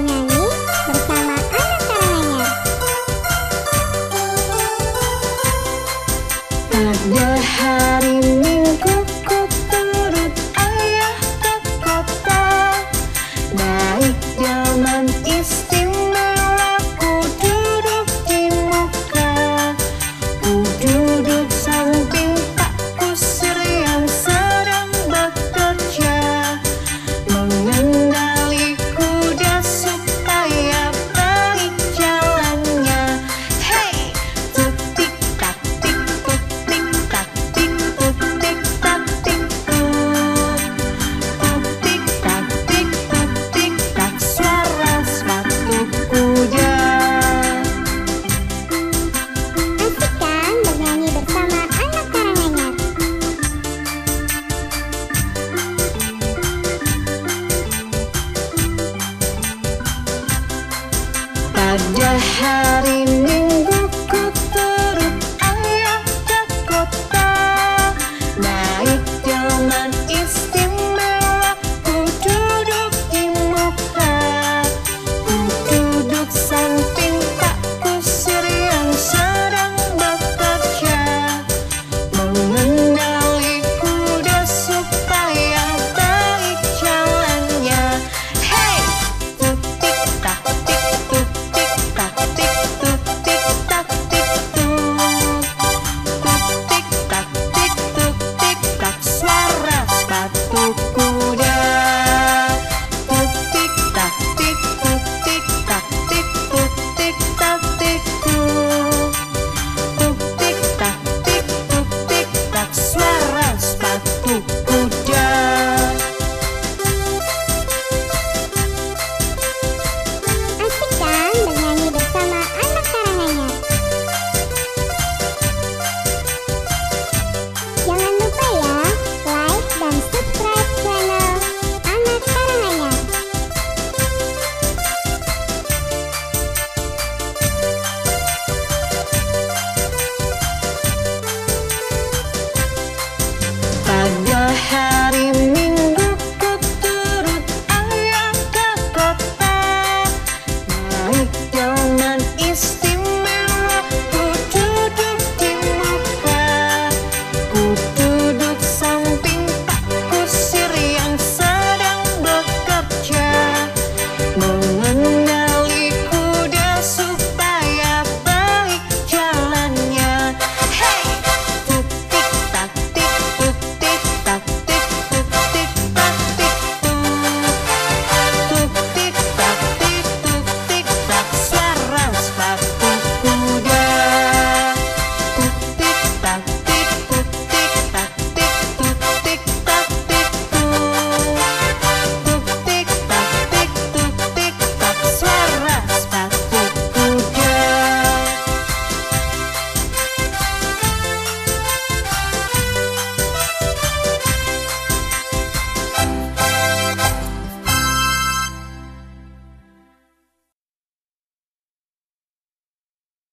bernyanyi bersama anak karangannya. Pada hari I had it.